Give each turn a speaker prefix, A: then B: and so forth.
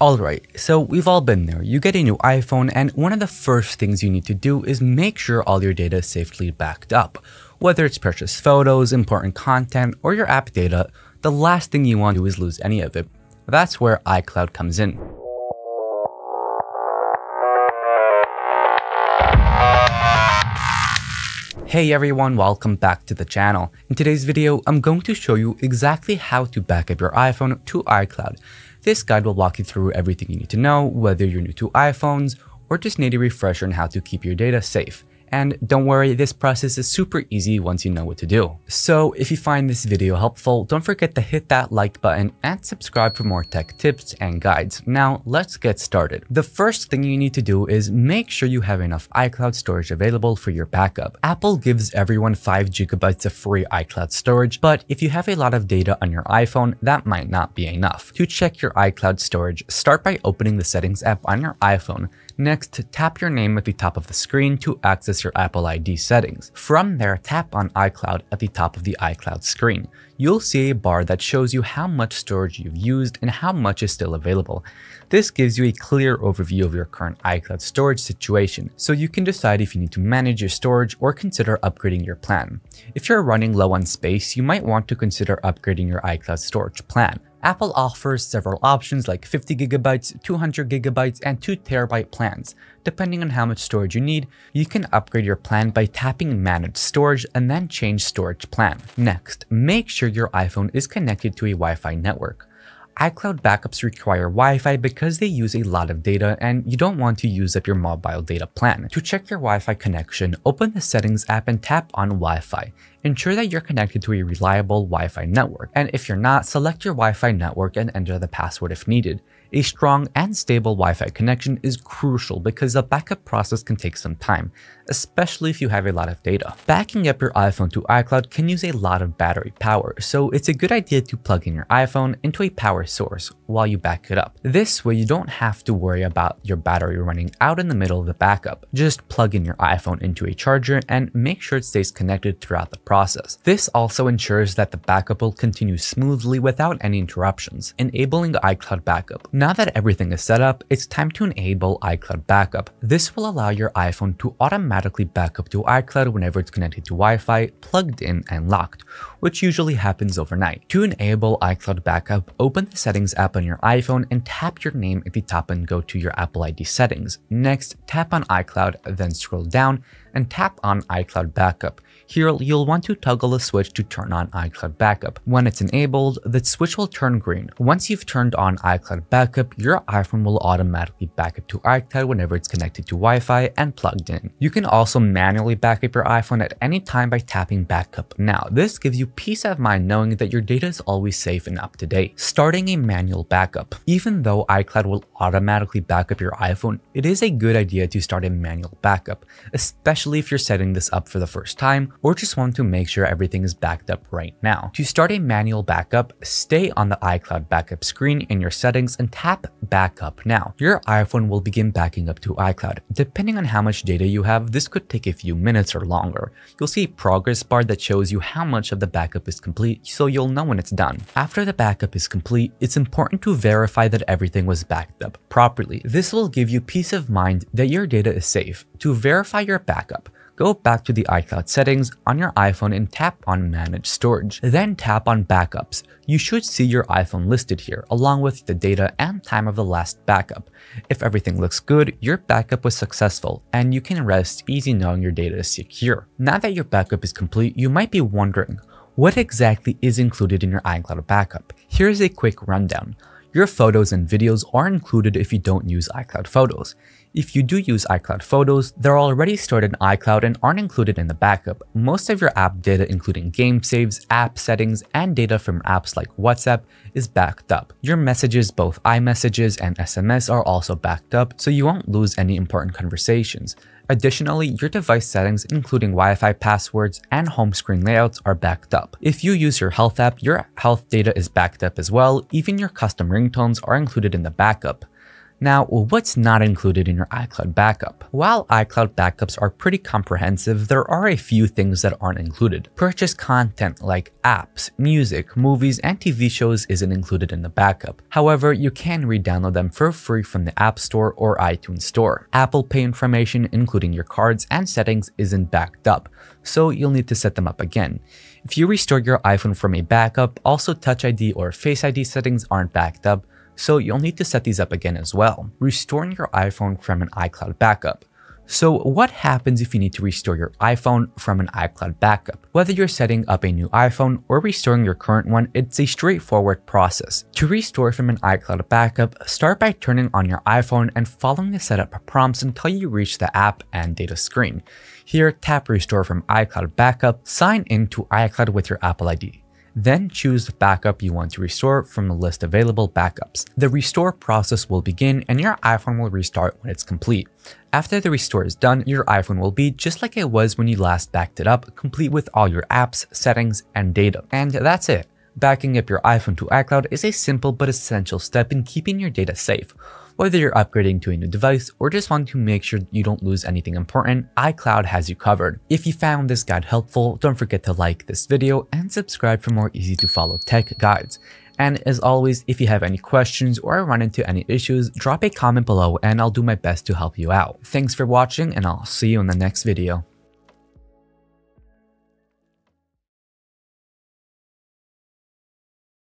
A: Alright, so we've all been there. You get a new iPhone and one of the first things you need to do is make sure all your data is safely backed up. Whether it's purchased photos, important content, or your app data, the last thing you want to do is lose any of it. That's where iCloud comes in. Hey everyone, welcome back to the channel. In today's video, I'm going to show you exactly how to back up your iPhone to iCloud. This guide will walk you through everything you need to know, whether you're new to iPhones or just need a refresher on how to keep your data safe. And don't worry, this process is super easy once you know what to do. So if you find this video helpful, don't forget to hit that like button and subscribe for more tech tips and guides. Now let's get started. The first thing you need to do is make sure you have enough iCloud storage available for your backup. Apple gives everyone 5 gigabytes of free iCloud storage, but if you have a lot of data on your iPhone, that might not be enough. To check your iCloud storage, start by opening the settings app on your iPhone Next, tap your name at the top of the screen to access your Apple ID settings. From there, tap on iCloud at the top of the iCloud screen. You'll see a bar that shows you how much storage you've used and how much is still available. This gives you a clear overview of your current iCloud storage situation, so you can decide if you need to manage your storage or consider upgrading your plan. If you're running low on space, you might want to consider upgrading your iCloud storage plan. Apple offers several options like 50GB, 200GB, and 2TB plans. Depending on how much storage you need, you can upgrade your plan by tapping Manage Storage and then change storage plan. Next, make sure your iPhone is connected to a Wi-Fi network iCloud backups require Wi-Fi because they use a lot of data and you don't want to use up your mobile data plan. To check your Wi-Fi connection, open the Settings app and tap on Wi-Fi. Ensure that you're connected to a reliable Wi-Fi network, and if you're not, select your Wi-Fi network and enter the password if needed. A strong and stable Wi-Fi connection is crucial because the backup process can take some time, especially if you have a lot of data. Backing up your iPhone to iCloud can use a lot of battery power, so it's a good idea to plug in your iPhone into a power source while you back it up. This way you don't have to worry about your battery running out in the middle of the backup. Just plug in your iPhone into a charger and make sure it stays connected throughout the process. This also ensures that the backup will continue smoothly without any interruptions, enabling iCloud backup. Now that everything is set up, it's time to enable iCloud Backup. This will allow your iPhone to automatically back up to iCloud whenever it's connected to Wi-Fi, plugged in and locked, which usually happens overnight. To enable iCloud Backup, open the Settings app on your iPhone and tap your name at the top and go to your Apple ID settings. Next, tap on iCloud, then scroll down and tap on iCloud Backup. Here, you'll want to toggle the switch to turn on iCloud Backup. When it's enabled, the switch will turn green. Once you've turned on iCloud Backup, your iPhone will automatically back up to iCloud whenever it's connected to Wi-Fi and plugged in. You can also manually back up your iPhone at any time by tapping Backup Now. This gives you peace of mind knowing that your data is always safe and up to date. Starting a manual backup. Even though iCloud will automatically back up your iPhone, it is a good idea to start a manual backup, especially if you're setting this up for the first time or just want to make sure everything is backed up right now. To start a manual backup, stay on the iCloud backup screen in your settings and tap backup now. Your iPhone will begin backing up to iCloud. Depending on how much data you have, this could take a few minutes or longer. You'll see a progress bar that shows you how much of the backup is complete so you'll know when it's done. After the backup is complete, it's important to verify that everything was backed up properly. This will give you peace of mind that your data is safe. To verify your backup, go back to the iCloud settings on your iPhone and tap on Manage Storage. Then tap on Backups. You should see your iPhone listed here, along with the data and time of the last backup. If everything looks good, your backup was successful, and you can rest easy knowing your data is secure. Now that your backup is complete, you might be wondering, what exactly is included in your iCloud backup? Here's a quick rundown. Your photos and videos are included if you don't use iCloud Photos. If you do use iCloud Photos, they're already stored in iCloud and aren't included in the backup. Most of your app data including game saves, app settings, and data from apps like WhatsApp is backed up. Your messages, both iMessages and SMS are also backed up, so you won't lose any important conversations. Additionally, your device settings including Wi-Fi passwords and home screen layouts are backed up. If you use your health app, your health data is backed up as well, even your custom ringtones are included in the backup. Now, what's not included in your iCloud backup? While iCloud backups are pretty comprehensive, there are a few things that aren't included. Purchase content like apps, music, movies, and TV shows isn't included in the backup. However, you can re-download them for free from the App Store or iTunes Store. Apple Pay information, including your cards and settings, isn't backed up, so you'll need to set them up again. If you restore your iPhone from a backup, also Touch ID or Face ID settings aren't backed up, so you'll need to set these up again as well. Restoring your iPhone from an iCloud backup. So what happens if you need to restore your iPhone from an iCloud backup? Whether you're setting up a new iPhone or restoring your current one, it's a straightforward process. To restore from an iCloud backup, start by turning on your iPhone and following the setup prompts until you reach the app and data screen. Here, tap restore from iCloud backup, sign in to iCloud with your Apple ID. Then choose the backup you want to restore from the list available backups. The restore process will begin and your iPhone will restart when it's complete. After the restore is done, your iPhone will be just like it was when you last backed it up, complete with all your apps, settings, and data. And that's it. Backing up your iPhone to iCloud is a simple but essential step in keeping your data safe. Whether you're upgrading to a new device or just want to make sure you don't lose anything important, iCloud has you covered. If you found this guide helpful, don't forget to like this video and subscribe for more easy to follow tech guides. And as always, if you have any questions or run into any issues, drop a comment below and I'll do my best to help you out. Thanks for watching and I'll see you in the next video.